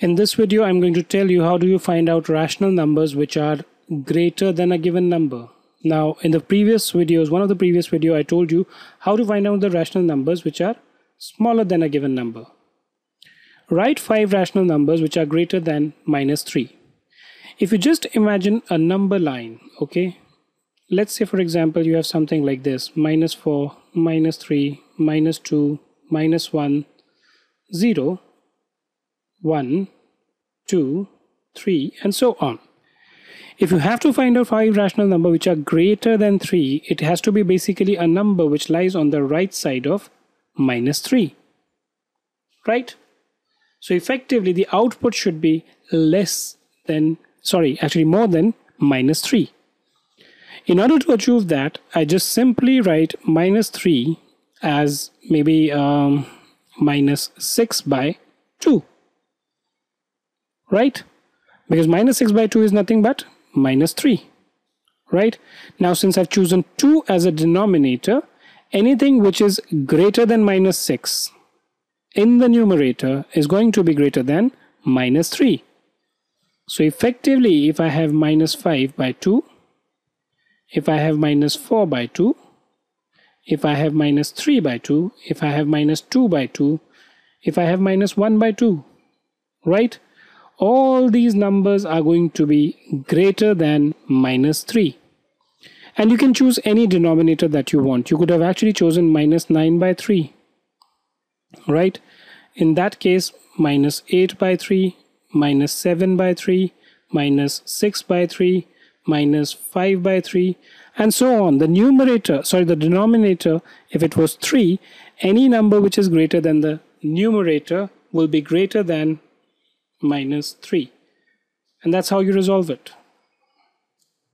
In this video, I'm going to tell you how do you find out rational numbers which are greater than a given number. Now, in the previous videos, one of the previous video, I told you how to find out the rational numbers which are smaller than a given number. Write five rational numbers which are greater than minus 3. If you just imagine a number line, okay, let's say for example you have something like this minus 4, minus 3, minus 2, minus 1, 0, 1, 2, 3 and so on. If you have to find out five rational numbers which are greater than 3, it has to be basically a number which lies on the right side of minus 3. Right? So effectively the output should be less than, sorry, actually more than minus 3. In order to achieve that, I just simply write minus 3 as maybe um, minus 6 by 2 right? Because minus 6 by 2 is nothing but minus 3, right? Now, since I've chosen 2 as a denominator, anything which is greater than minus 6 in the numerator is going to be greater than minus 3. So effectively, if I have minus 5 by 2, if I have minus 4 by 2, if I have minus 3 by 2, if I have minus 2 by 2, if I have minus 1 by 2, right? All these numbers are going to be greater than minus 3. And you can choose any denominator that you want. You could have actually chosen minus 9 by 3. Right? In that case, minus 8 by 3, minus 7 by 3, minus 6 by 3, minus 5 by 3, and so on. The numerator, sorry, the denominator, if it was 3, any number which is greater than the numerator will be greater than minus 3 and that's how you resolve it